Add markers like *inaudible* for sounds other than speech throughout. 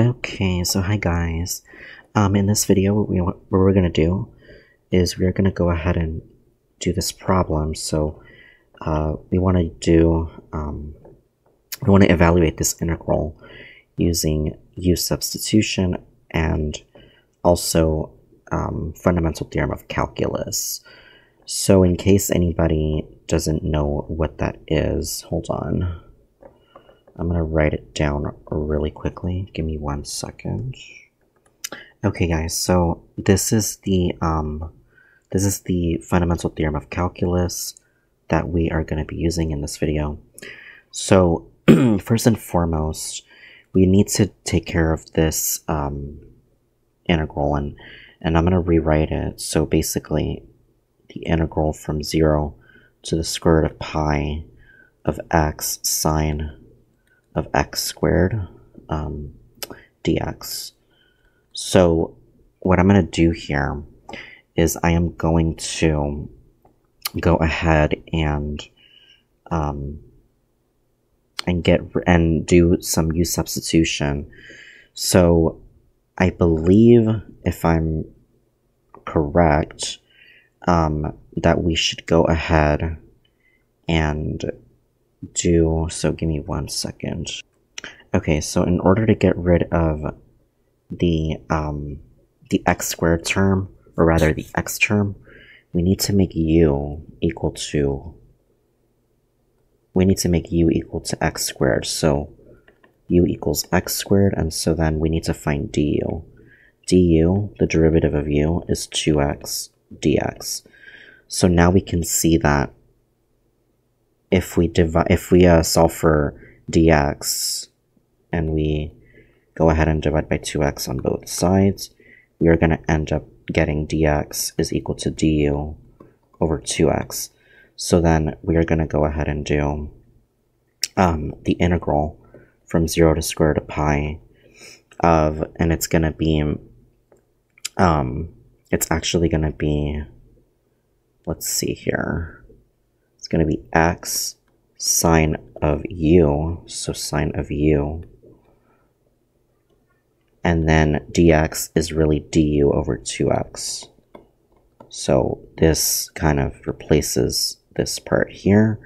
Okay, so hi guys. Um, in this video, what, we, what we're going to do is we're going to go ahead and do this problem. So uh, we want to do, um, we want to evaluate this integral using u substitution and also um, fundamental theorem of calculus. So in case anybody doesn't know what that is, hold on. I'm going to write it down really quickly. Give me one second. Okay, guys, so this is the um, this is the fundamental theorem of calculus that we are going to be using in this video. So *clears throat* first and foremost, we need to take care of this um, integral, and and I'm going to rewrite it. So basically, the integral from zero to the square root of pi of x sine of x squared um, dx. So what I'm going to do here is I am going to go ahead and um, and get and do some u substitution. So I believe if I'm correct um, that we should go ahead and do, so give me one second. Okay, so in order to get rid of the, um, the x squared term, or rather the x term, we need to make u equal to, we need to make u equal to x squared, so u equals x squared, and so then we need to find du. du, the derivative of u, is 2x dx. So now we can see that if we divide if we uh, solve for dx and we go ahead and divide by 2x on both sides, we are going to end up getting dx is equal to du over 2x. So then we are going to go ahead and do um, the integral from 0 to square root of pi of, and it's going to be, um, it's actually going to be, let's see here it's going to be x sine of u, so sine of u. And then dx is really du over 2x. So this kind of replaces this part here.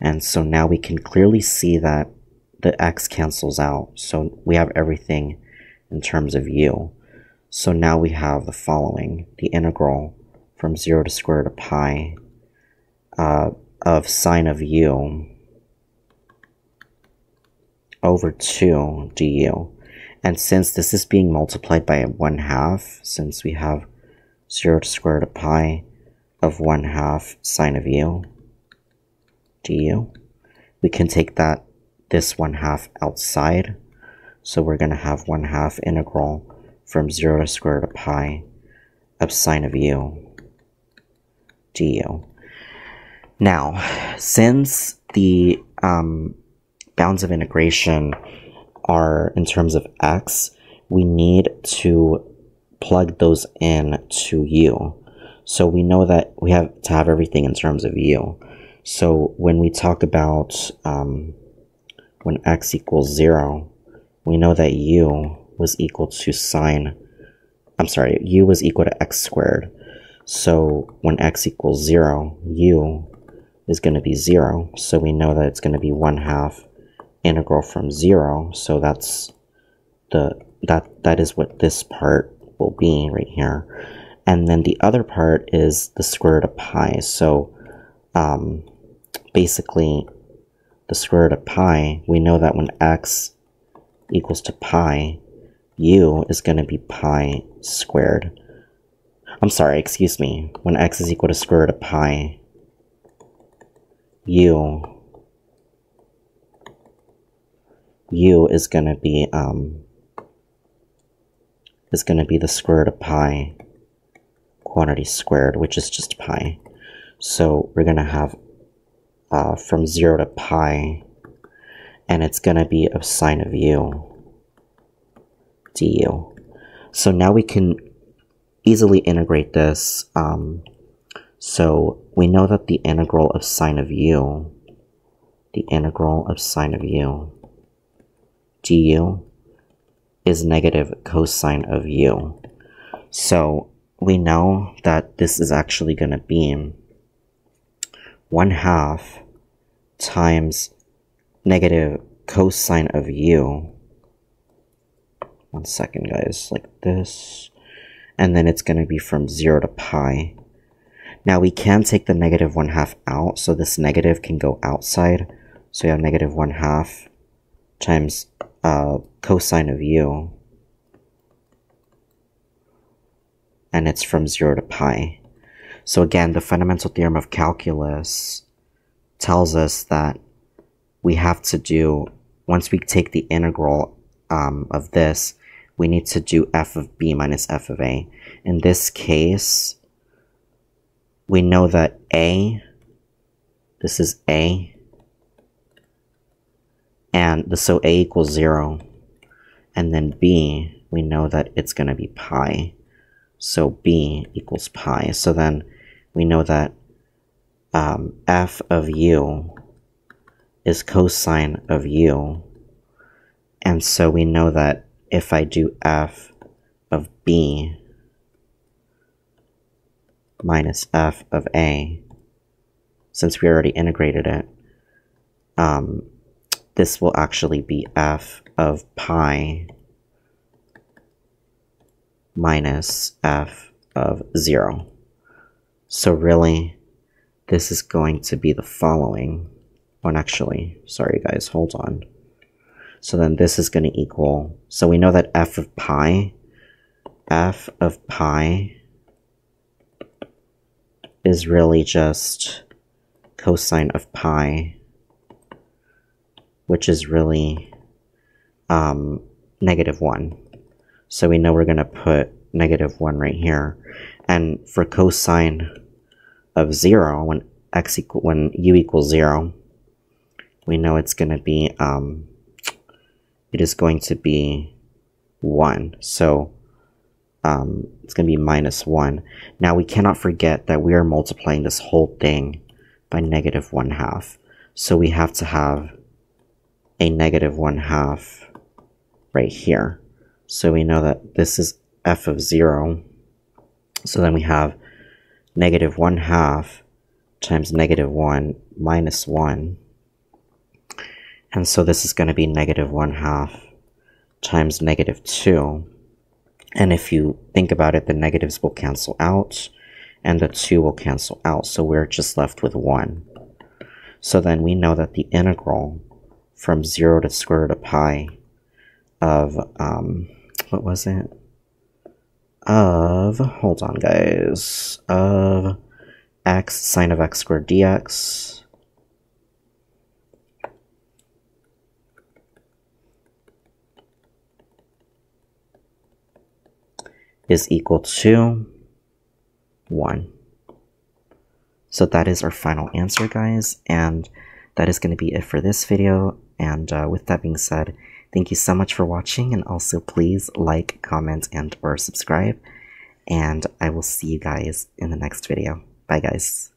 And so now we can clearly see that the x cancels out. So we have everything in terms of u. So now we have the following. The integral from 0 to square root of pi uh, of sine of u over 2 du. And since this is being multiplied by 1 half, since we have 0 to square root of pi of 1 half sine of u du, we can take that this 1 half outside. So we're going to have 1 half integral from 0 to square root of pi of sine of u du. Now, since the um, bounds of integration are in terms of x, we need to plug those in to u. So we know that we have to have everything in terms of u. So when we talk about um, when x equals 0, we know that u was equal to sine, I'm sorry, u was equal to x squared. So when x equals 0, u is going to be 0. So we know that it's going to be 1 half integral from 0. So that's the that that is what this part will be right here. And then the other part is the square root of pi. So um, basically, the square root of pi, we know that when x equals to pi, u is going to be pi squared. I'm sorry, excuse me. When x is equal to square root of pi, u u is going to be um is going to be the square root of pi quantity squared which is just pi. So we're going to have uh, from 0 to pi and it's going to be of sine of u du. So now we can easily integrate this um, so we know that the integral of sine of u, the integral of sine of u du is negative cosine of u. So we know that this is actually going to be 1 half times negative cosine of u. One second, guys, like this. And then it's going to be from 0 to pi. Now we can take the negative 1 half out, so this negative can go outside. So we have negative 1 half times uh, cosine of u. And it's from 0 to pi. So again, the fundamental theorem of calculus tells us that we have to do, once we take the integral um, of this, we need to do f of b minus f of a. In this case, we know that a, this is a, and the, so a equals 0, and then b, we know that it's going to be pi. So b equals pi. So then we know that um, f of u is cosine of u. And so we know that if I do f of b minus f of a, since we already integrated it, um, this will actually be f of pi minus f of 0. So really, this is going to be the following one actually. Sorry guys, hold on. So then this is going to equal, so we know that f of pi, f of pi is really just cosine of pi, which is really um, negative 1. So we know we're going to put negative 1 right here. And for cosine of 0, when x equal, when u equals 0, we know it's going to be, um, it is going to be 1. So um, it's going to be minus 1. Now we cannot forget that we are multiplying this whole thing by negative 1 half. So we have to have a negative 1 half right here. So we know that this is f of 0. So then we have negative 1 half times negative 1 minus 1 and so this is going to be negative 1 half times negative 2. And if you think about it, the negatives will cancel out and the 2 will cancel out. So we're just left with 1. So then we know that the integral from 0 to square root of pi of, um, what was it? Of, hold on guys, of x sine of x squared dx is equal to 1. So that is our final answer, guys, and that is going to be it for this video. And uh, with that being said, thank you so much for watching, and also please like, comment, and or subscribe. And I will see you guys in the next video. Bye, guys.